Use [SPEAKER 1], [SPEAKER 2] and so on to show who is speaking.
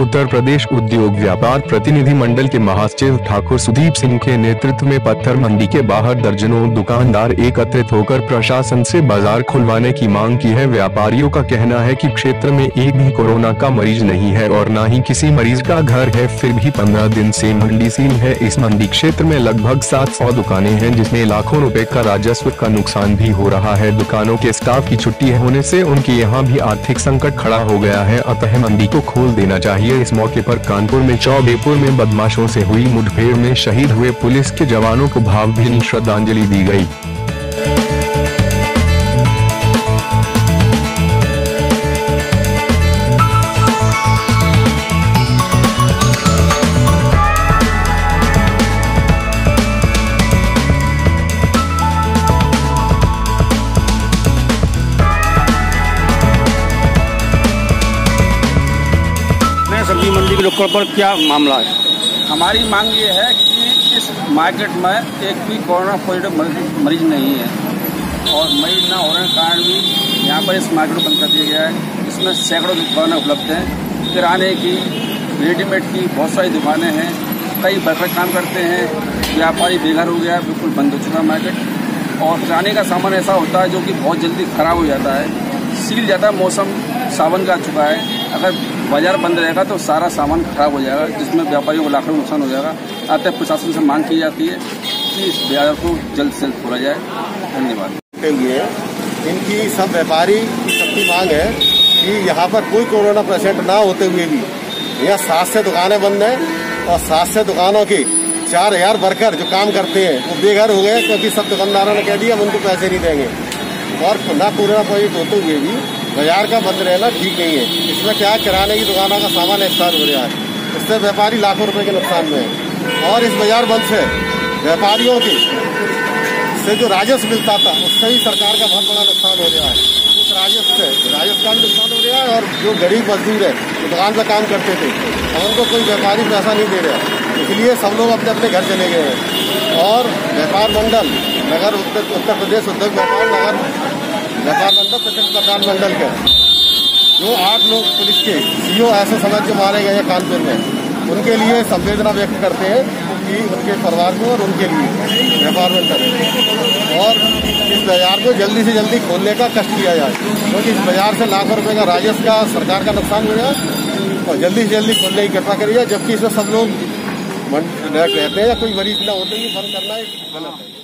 [SPEAKER 1] उत्तर प्रदेश उद्योग व्यापार प्रतिनिधि मंडल के महासचिव ठाकुर सुदीप सिंह के नेतृत्व में पत्थर मंडी के बाहर दर्जनों दुकानदार एकत्रित होकर प्रशासन से बाज़ार खुलवाने की मांग की है। व्यापारियों का कहना है कि क्षेत्र में एक भी कोरोना का मरीज़ नहीं है और न ही किसी मरीज़ का घर है। फिर भी पंद्रह दिन से मंडी सील है। इस मंडी क्षेत्र में लगभग सात सौ दुकानें हैं, जिसमें लाखों रूपए का राजस्व का नुकसान भी हो रहा है। दुकानों के स्टाफ की छुट्टी होने से उनके यहाँ भी आर्थिक संकट खड़ा हो गया है। अतः मंडी को खोल देना चाहिए। चाहिए इस मौके पर कानपुर में चौबेपुर में बदमाशों से हुई मुठभेड़ में शहीद हुए पुलिस के जवानों को भावभीनी श्रद्धांजलि दी गई।
[SPEAKER 2] सब्ज़ी मंडी के लोकल पर क्या मामला है?
[SPEAKER 3] हमारी मांग ये है कि इस मार्केट में एक भी कोरोना पॉजिटिव मरीज़ नहीं है। और मरीज़ ना होने के कारण भी यहाँ पर इस मार्केट को बंद कर दिया गया है। इसमें सैकड़ों दुकानें उपलब्ध हैं। किराने की, रेडीमेड की बहुत सारी दुकानें हैं। कई वर्कर काम करते हैं। व्यापारी बेघर हो गया, बिल्कुल बंद हो चुका है मार्केट। और किराने का सामान ऐसा होता है जो कि बहुत जल्दी खराब हो जाता है। सील जाता है मौसम, सावन का चुका है। अगर बाज़ार बंद रहेगा तो सारा सामान खराब हो जाएगा, जिसमें व्यापारियों को लाखों नुकसान हो जाएगा। अतः प्रशासन से मांग की जाती है कि इस बाज़ार को जल्द से जल्द खोला जाए। धन्यवाद।
[SPEAKER 4] इनकी सब व्यापारी की सबकी मांग है कि यहाँ पर कोई कोरोना पेशेंट ना होते हुए भी यहाँ सात से दुकानें बंद हैं और सात से दुकानों के चार हज़ार वर्कर जो काम करते हैं, वो बेघर हो गए क्योंकि सब दुकानदारों ने कह दिया, हम उनको पैसे नहीं देंगे। और ना कोरोना पॉजिटिव होते हुए भी बाज़ार का बंद रहना ठीक नहीं है। इसमें क्या किराने की दुकानों का सामान एक्सपायर हो रहा है। इससे व्यापारी लाखों रुपए के नुकसान में है। और इस बाज़ार बंद से व्यापारियों के, से जो राजस्व मिलता था, उससे ही सरकार का बहुत बड़ा नुकसान हो रहा है। उस राजस्व से, राजस्व का नुकसान हो रहा है और जो गरीब मजदूर है, जो दुकान पर काम करते थे, और उनको कोई व्यापारी पैसा नहीं दे रहा। इसलिए सब लोग अपने अपने घर चले गए हैं। और व्यापार मंडल, नगर उत्तर उत्तर प्रदेश उद्योग व्यापार नगर व्यापार मंडल प्रत्यक्ष व्यापार मंडल के। जो आठ लोग पुलिस के सीओ ऐसे समझ के मारे गए हैं कानपुर में, उनके लिए संवेदना व्यक्त करते हैं कि उनके परिवार को और उनके लिए व्यापार मंडल और इस बाज़ार को जल्दी से जल्दी खोलने का कष्ट किया जाए। क्योंकि इस बाज़ार से लाखों रुपए का राजस्व का सरकार का नुकसान हो जाए और जल्दी से जल्दी खोलने की कृपा करिए, जबकि इसमें सब लोग रहते हैं या कोई मरीज़ ना होते ही बंद करना गलत है।